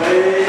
Amen.